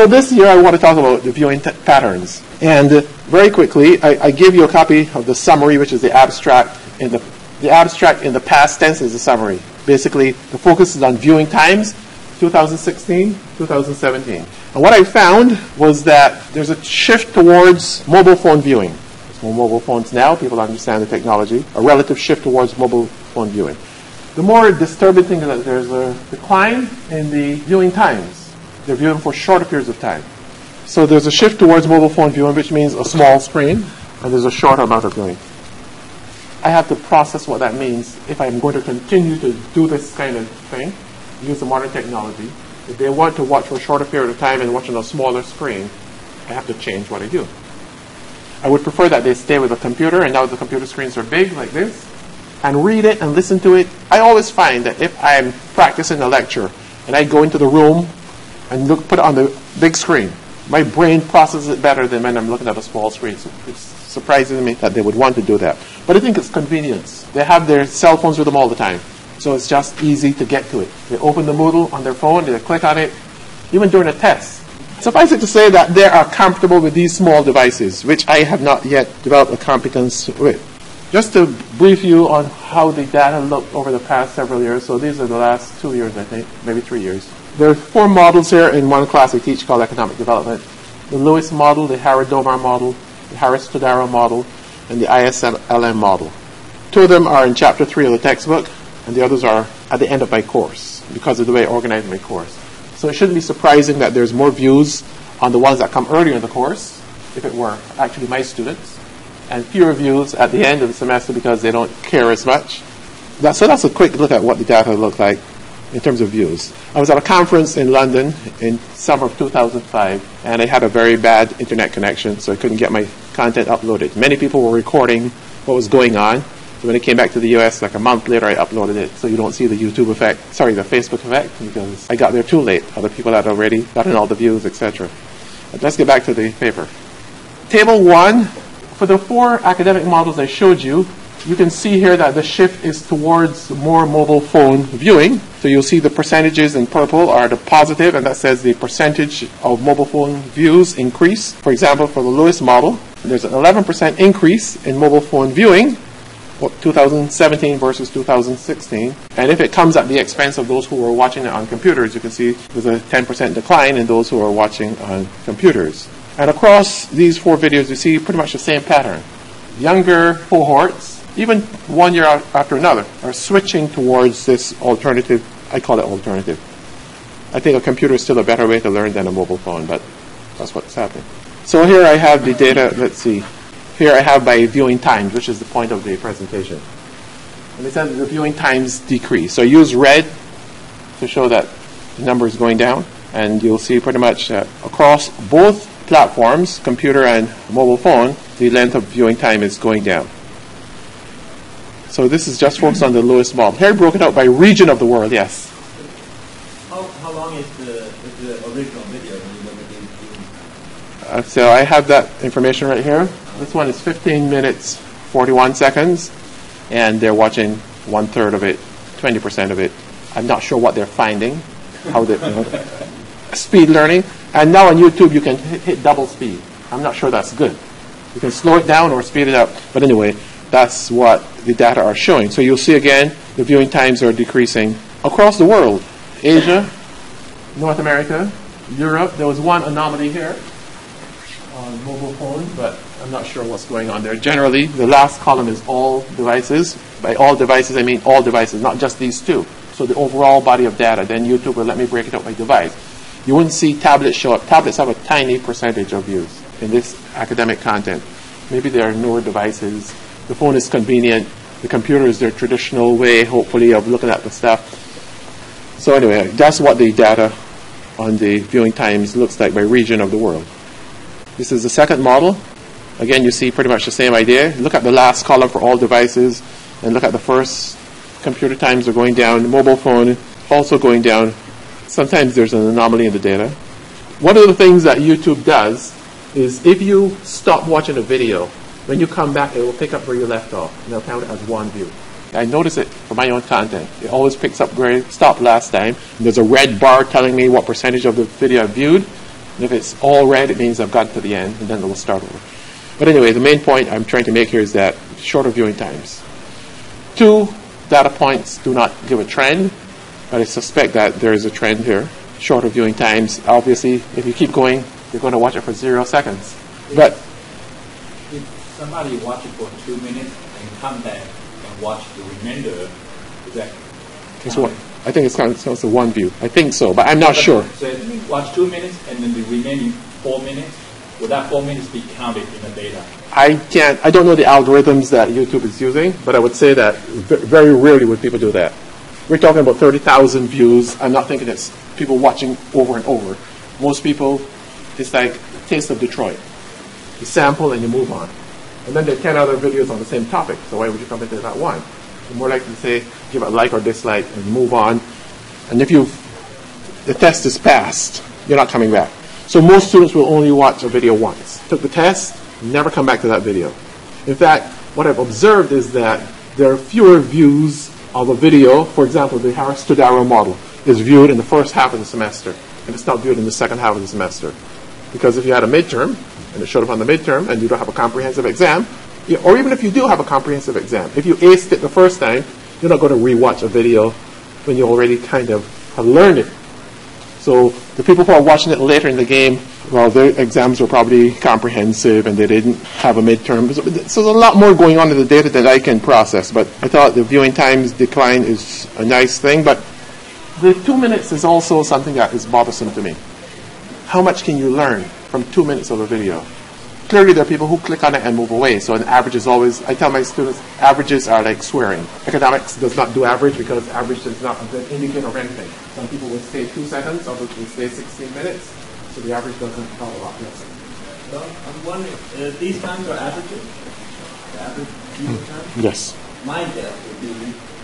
So this year I want to talk about the viewing t- patterns. And uh, very quickly, I, I give you a copy of the summary, which is the abstract. In the, the abstract in the past tense is the summary. Basically, the focus is on viewing times, 2016, 2017. And what I found was that there's a shift towards mobile phone viewing. There's more mobile phones now, people understand the technology, a relative shift towards mobile phone viewing. The more disturbing thing is that there's a decline in the viewing times. They're viewing for shorter periods of time. So there's a shift towards mobile phone viewing, which means a small screen, and there's a shorter amount of viewing. I have to process what that means if I'm going to continue to do this kind of thing, use the modern technology. If they want to watch for a shorter period of time and watch on a smaller screen, I have to change what I do. I would prefer that they stay with a computer, and now the computer screens are big like this, and read it and listen to it. I always find that if I'm practicing a lecture and I go into the room and look, put it on the big screen. My brain processes it better than when I'm looking at a small screen. So it's surprising to me that they would want to do that. But I think it's convenience. They have their cell phones with them all the time. So it's just easy to get to it. They open the Moodle on their phone, they click on it, even during a test. Suffice it to say that they are comfortable with these small devices, which I have not yet developed a competence with. Just to brief you on how the data looked over the past several years, so these are the last two years, I think, maybe three years. There are four models here in one class we teach called economic development. The Lewis model, the Harrod-Domar model, the Harris-Todaro model, and the ISLM model. Two of them are in chapter three of the textbook, and the others are at the end of my course because of the way I organize my course. So it shouldn't be surprising that there's more views on the ones that come earlier in the course, if it were actually my students, and fewer views at the end of the semester because they don't care as much. That, so that's a quick look at what the data look like in terms of views. I was at a conference in London in summer of 2005, and I had a very bad internet connection, so I couldn't get my content uploaded. Many people were recording what was going on. So when I came back to the US, like a month later, I uploaded it. So you don't see the YouTube effect, sorry, the Facebook effect, because I got there too late. Other people had already gotten all the views, etc. Let's get back to the paper. Table one, for the four academic models I showed you, you can see here that the shift is towards more mobile phone viewing. So you'll see the percentages in purple are the positive, and that says the percentage of mobile phone views increase. For example, for the Lewis model, there's an 11% increase in mobile phone viewing, 2017 versus 2016. And if it comes at the expense of those who are watching it on computers, you can see there's a 10% decline in those who are watching on computers. And across these four videos, you see pretty much the same pattern. Younger cohorts even one year after another, are switching towards this alternative. I call it alternative. I think a computer is still a better way to learn than a mobile phone, but that's what's happening. So here I have the data. Let's see. Here I have by viewing times, which is the point of the presentation. And it says the viewing times decrease. So use red to show that the number is going down, and you'll see pretty much uh, across both platforms, computer and mobile phone, the length of viewing time is going down. So this is just focused on the Lewis model. Here broken out by region of the world, yes. How, how long is the, is the original video uh, so I have that information right here. This one is 15 minutes, 41 seconds, and they're watching one third of it, 20% of it. I'm not sure what they're finding, how they, you know, speed learning. And now on YouTube, you can hit, hit double speed. I'm not sure that's good. You can slow it down or speed it up. But anyway, that's what the data are showing. So you'll see again the viewing times are decreasing across the world. Asia, North America, Europe. There was one anomaly here on mobile phones, but I'm not sure what's going on there. Generally, the last column is all devices. By all devices, I mean all devices, not just these two. So the overall body of data. Then YouTube will let me break it up by device. You wouldn't see tablets show up. Tablets have a tiny percentage of views in this academic content. Maybe there are newer devices the phone is convenient. The computer is their traditional way, hopefully, of looking at the stuff. So anyway, that's what the data on the viewing times looks like by region of the world. This is the second model. Again, you see pretty much the same idea. Look at the last column for all devices, and look at the first. Computer times are going down. Mobile phone also going down. Sometimes there's an anomaly in the data. One of the things that YouTube does is if you stop watching a video when you come back, it will pick up where you left off, and it'll count it as one view. I notice it for my own content. It always picks up where it stopped last time. There's a red bar telling me what percentage of the video I viewed. And if it's all red, it means I've gotten to the end, and then it will start over. But anyway, the main point I'm trying to make here is that shorter viewing times. Two data points do not give a trend, but I suspect that there is a trend here. Shorter viewing times. Obviously, if you keep going, you're going to watch it for zero seconds. But somebody watch it for two minutes and come back and watch the remainder, is that? it's one, I think it's kind of it's one view. I think so, but I'm not sure. So watch two minutes and then the remaining four minutes, will that four minutes be counted in the data? I can't. I don't know the algorithms that YouTube is using, but I would say that very rarely would people do that. We're talking about 30,000 views. I'm not thinking it's people watching over and over. Most people, it's like Taste of Detroit. You sample and you move on. And then there are 10 other videos on the same topic, so why would you come into that one? You're more likely to say, give a like or dislike and move on. And if you the test is passed, you're not coming back. So most students will only watch a video once. Took the test, never come back to that video. In fact, what I've observed is that there are fewer views of a video. For example, the Harris Todaro model is viewed in the first half of the semester, and it's not viewed in the second half of the semester. Because if you had a midterm, and it showed up on the midterm, and you don't have a comprehensive exam, you- or even if you do have a comprehensive exam, if you aced it the first time, you're not going to rewatch a video when you already kind of have learned it. So the people who are watching it later in the game, well, their exams were probably comprehensive and they didn't have a midterm. So, so there's a lot more going on in the data that I can process. But I thought the viewing times decline is a nice thing. But the two minutes is also something that is bothersome to me. How much can you learn from two minutes of a video? Clearly, there are people who click on it and move away. So an average is always, I tell my students, averages are like swearing. Economics does not do average because average is not a good indicator of anything. Some people will stay two seconds, others will stay 16 minutes. So the average doesn't tell a lot. Yes. Well, I'm wondering, uh, these times are averages? The average time? Yes. My guess would be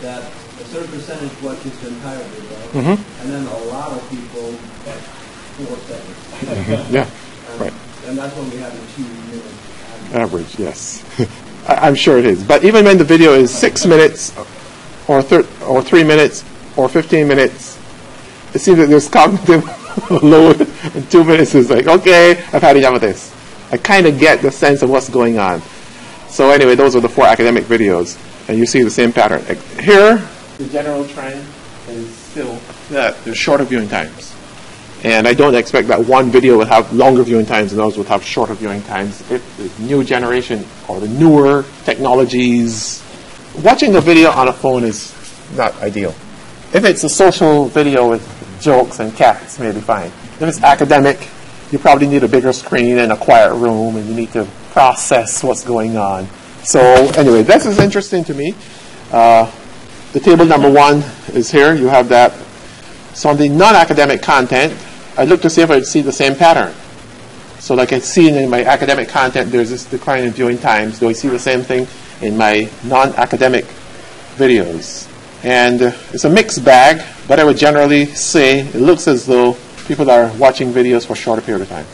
that a certain percentage watches the entire video, Mm-hmm. and then a lot of people four seconds. Mm-hmm. Yeah. And- Right. And that's when we have two minute average. Average, yes. I- I'm sure it is. But even when the video is six minutes, or thir- or three minutes, or 15 minutes, it seems that there's cognitive load, and two minutes is like, okay, I've had enough of this. I kind of get the sense of what's going on. So anyway, those are the four academic videos, and you see the same pattern. Here, the general trend is still that there's shorter viewing times. And I don't expect that one video will have longer viewing times and others will have shorter viewing times. If the new generation or the newer technologies, watching a video on a phone is not ideal. If it's a social video with jokes and cats, maybe fine. If it's academic, you probably need a bigger screen and a quiet room and you need to process what's going on. So anyway, this is interesting to me. Uh, the table number one is here. You have that so on the non-academic content, I look to see if I'd see the same pattern. So like I see in my academic content, there's this decline in viewing times. Do I see the same thing in my non-academic videos? And uh, it's a mixed bag, but I would generally say it looks as though people are watching videos for a shorter period of time.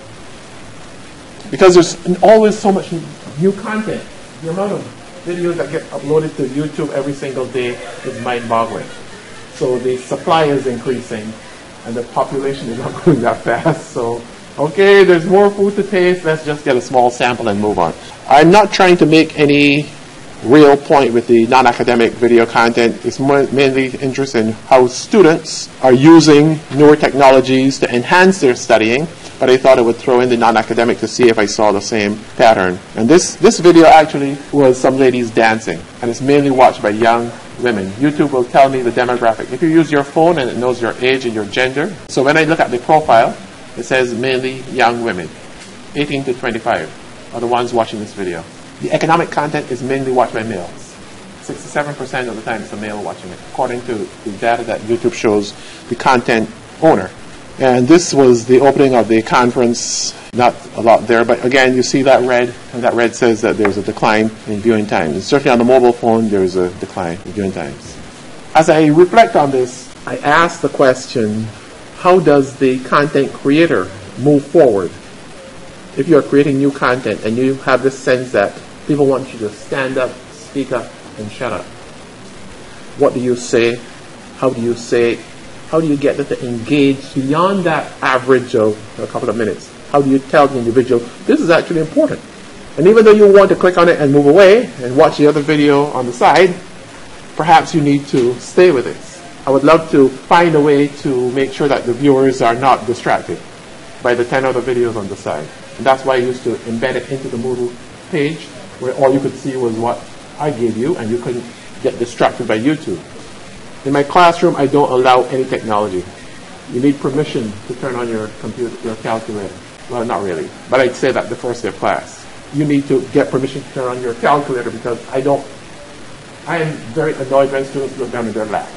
Because there's always so much new content. The amount of videos that get uploaded to YouTube every single day is mind-boggling. So the supply is increasing, and the population is not growing that fast. So, okay, there's more food to taste. Let's just get a small sample and move on. I'm not trying to make any real point with the non-academic video content. It's mainly interested in how students are using newer technologies to enhance their studying. But I thought I would throw in the non-academic to see if I saw the same pattern. And this, this video actually was some ladies dancing, and it's mainly watched by young women. YouTube will tell me the demographic. If you use your phone and it knows your age and your gender, so when I look at the profile, it says mainly young women, 18 to 25 are the ones watching this video. The economic content is mainly watched by males. 67% of the time it's a male watching it, according to the data that YouTube shows the content owner. And this was the opening of the conference. Not a lot there, but again, you see that red, and that red says that there's a decline in viewing times. Certainly on the mobile phone, there's a decline in viewing times. As I reflect on this, I ask the question how does the content creator move forward? If you are creating new content and you have this sense that people want you to stand up, speak up, and shut up, what do you say? How do you say it? How do you get them to engage beyond that average of a couple of minutes? How do you tell the individual this is actually important? And even though you want to click on it and move away and watch the other video on the side, perhaps you need to stay with it. I would love to find a way to make sure that the viewers are not distracted by the 10 other videos on the side. And that's why I used to embed it into the Moodle page where all you could see was what I gave you and you couldn't get distracted by YouTube. In my classroom, I don't allow any technology. You need permission to turn on your computer, your calculator. Well, not really, but I'd say that the first day of class. You need to get permission to turn on your calculator because I don't I am very annoyed when students look down in their lap.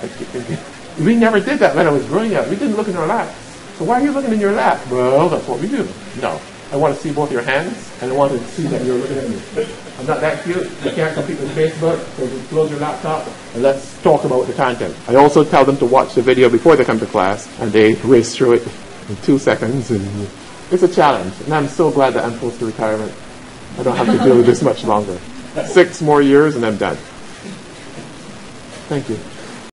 We never did that when I was growing up. We didn't look in our lap. So why are you looking in your lap? Well, that's what we do. No. I want to see both your hands, and I want to see that you're looking at me. I'm not that cute. You can't compete with Facebook, so just close your laptop, and let's talk about the content. I also tell them to watch the video before they come to class, and they race through it in two seconds, and it's a challenge. And I'm so glad that I'm close to retirement. I don't have to deal with this much longer. Six more years, and I'm done. Thank you.